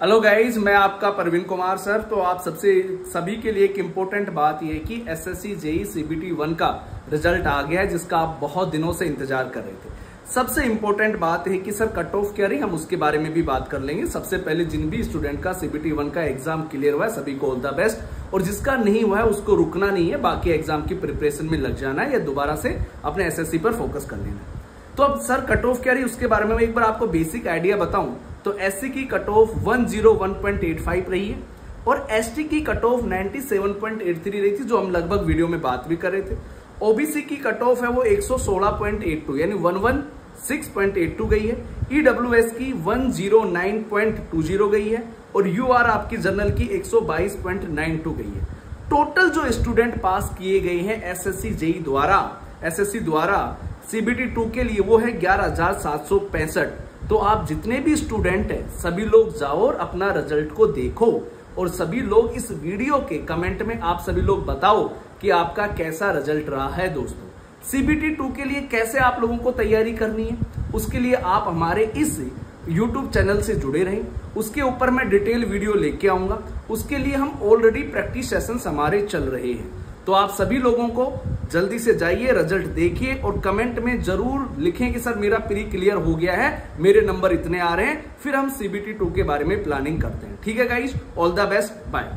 Hello guys मैं आपका Parveen Kumar sir. तो आप सबसे, सभी के लिए एक इम्पोर्टेंट बात यह कि S S C JE CBT one का रिज़ल्ट आ गया है, जिसका आप बहुत दिनों से इंतज़ार कर रहे थे। सबसे इम्पोर्टेंट बात है कि सर कट ऑफ़ क्या रही? हम उसके बारे में भी बात कर लेंगे। सबसे पहले जिन भी स्टूडेंट का सीबीटी वन का एग्ज़ाम क्लियर हुआ है, सभी को ऑल द बेस्ट और जिसका नहीं हुआ है, उसको रुकना नहीं है, बाकी एग्ज़ाम की प्रिपरेशन में लग जाना है, या दोबारा से अपने एसएससी पर फोकस कर लेना है। तो अब सर कट ऑफ़ क्या रही? उसके बारे में मैं एक बार आपको बेसिक आइडिया बताऊँ। तो एससी की कट ऑफ़ 101.85 रही है और एसटी की कट ऑफ़ 97.83 रही थी, जो हम लगभग वीडियो में बात भी कर रहे थे। ओबीसी की कट ऑफ़ है वो 116.82 यानी 116.82 गई है। ईडब्ल्यू e की 109.20 गई है और यूआर आपकी जनरल की 122.92 गई है। टोटल जो स्टूडेंट पास किए गए हैं एसएससी जेई e द्वारा एसएससी द्वारा सीबीटी टू के लिए वो है ग्यारह हज़ार सात सौ पैंसठ। तो आप जितने भी स्टूडेंट हैं, सभी लोग जाओ और अपना रिज़ल्ट को देखो और सभी लोग इस वीडियो के कमेंट में आप सभी लोग बताओ कि आपका कैसा रिज़ल्ट रहा है दोस्तों। सीबीटी टू के लिए कैसे आप लोगों को तैयारी करनी है, उसके लिए आप हमारे इस यूट्यूब चैनल से जुड़े रहें। उसके ऊपर मैं डिटेल वीडियो लेके आऊँगा। उसके लिए हम ऑलरेडी प्रैक्टिस सेशन हमारे चल रहे हैं। तो आप सभी लोगों को जल्दी से जाइए रिज़ल्ट देखिए और कमेंट में ज़रूर लिखें कि सर मेरा प्री क्लियर हो गया है, मेरे नंबर इतने आ रहे हैं। फिर हम सीबीटी टू के बारे में प्लानिंग करते हैं। ठीक है guys all the best bye